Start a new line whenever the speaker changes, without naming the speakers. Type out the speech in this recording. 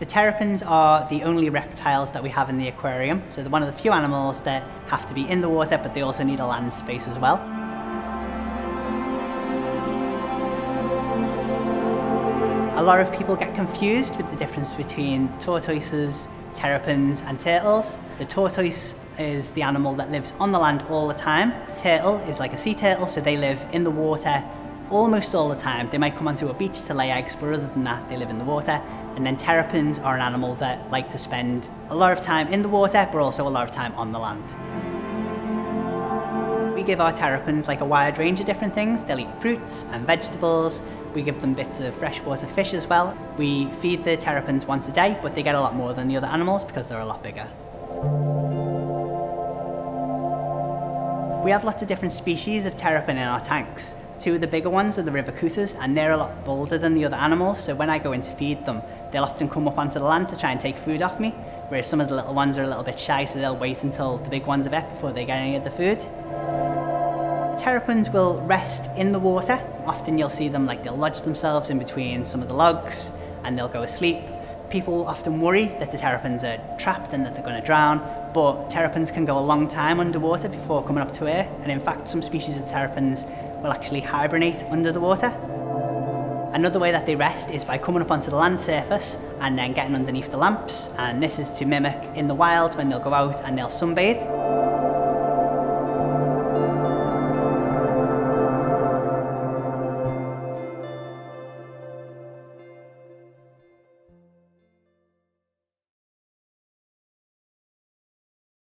The terrapins are the only reptiles that we have in the aquarium, so they're one of the few animals that have to be in the water, but they also need a land space as well. A lot of people get confused with the difference between tortoises, terrapins and turtles. The tortoise is the animal that lives on the land all the time. Turtle is like a sea turtle, so they live in the water almost all the time. They might come onto a beach to lay eggs, but other than that, they live in the water. And then terrapins are an animal that like to spend a lot of time in the water, but also a lot of time on the land. We give our terrapins like a wide range of different things. They'll eat fruits and vegetables. We give them bits of freshwater fish as well. We feed the terrapins once a day, but they get a lot more than the other animals because they're a lot bigger. We have lots of different species of terrapin in our tanks. Two of the bigger ones are the river cooters, and they're a lot bolder than the other animals, so when I go in to feed them, they'll often come up onto the land to try and take food off me, whereas some of the little ones are a little bit shy, so they'll wait until the big ones are back before they get any of the food. The terrapins will rest in the water. Often you'll see them like they'll lodge themselves in between some of the logs and they'll go asleep. People often worry that the terrapins are trapped and that they're going to drown, but terrapins can go a long time underwater before coming up to air, and in fact some species of terrapins will actually hibernate under the water. Another way that they rest is by coming up onto the land surface and then getting underneath the lamps, and this is to mimic in the wild when they'll go out and they'll sunbathe.